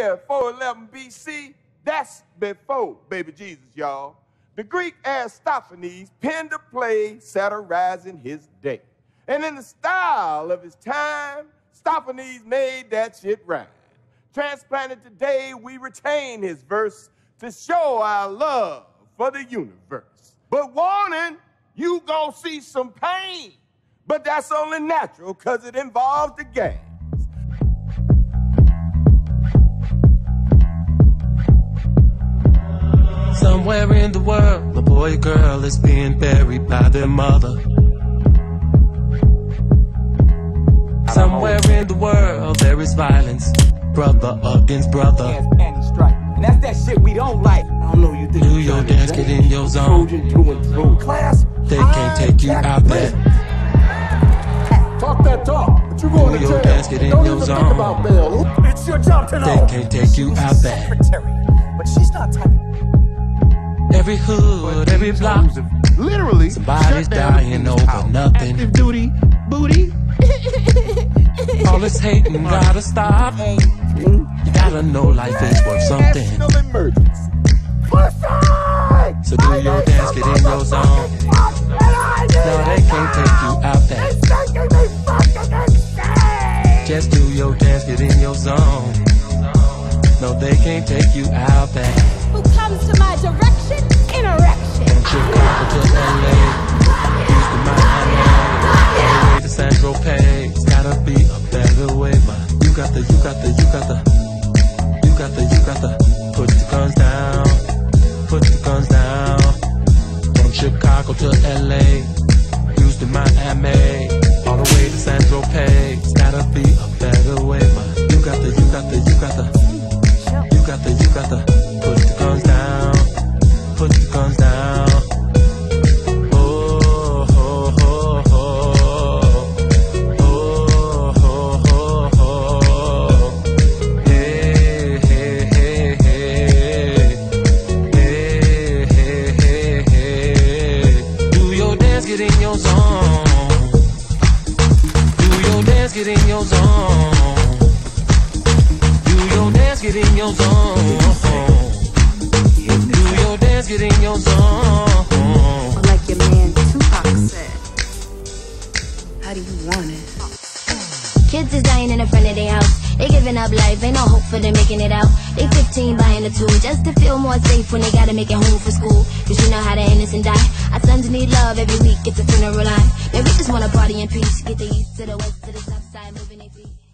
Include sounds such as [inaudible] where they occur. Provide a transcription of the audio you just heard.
year 411 BC, that's before baby Jesus, y'all. The Greek Aristophanes penned a play satirizing his day. And in the style of his time, Stophanes made that shit rhyme. Transplanted today, we retain his verse to show our love for the universe. But warning, you gonna see some pain. But that's only natural, cause it involves the gas. Somewhere in the world, a boy or girl is being buried by their mother. Somewhere in the world, there is violence, brother against brother. And that's that shit we don't like. I don't know you think Do your dance, get in your zone. Trojan through and through. Class. They can't take you out there. Talk that talk, but you going Do to your jail. dance, get in Don't your even zone. think about bail. It's your job to They know. can't take you out there. Secretary. But she's not typing. Every hood, every block, Literally, somebody's dying over house. nothing. Active duty, booty. [laughs] All this hating gotta stop. You gotta know life is worth something. So do your dance, get in your zone. No, they can't take you out there. Just do your dance, get in your zone. No, they can't take you out there. Chicago to LA, Houston, Miami, all the way to San Tropez. Your zone. Do your dance, get in your zone. Do your dance, get in your zone. Like your man Tupac said. How do you want it? Kids is dying in the front of their house. They giving up life, ain't no hope for them making it out. They 15 buying a tool just to feel more safe when they gotta make it home for school. Cause you know how the innocent die. Our sons need love every week, it's a funeral line. Man, we just wanna party in peace. Get the east to the west to the south side, moving their feet.